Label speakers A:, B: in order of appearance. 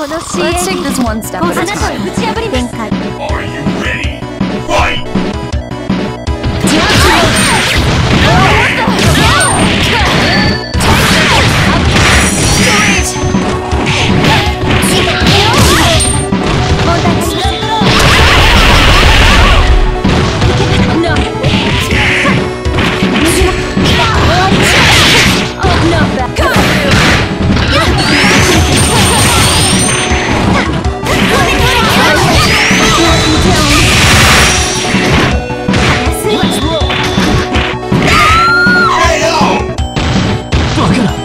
A: このシーン打ち破り
B: ます。
C: バカな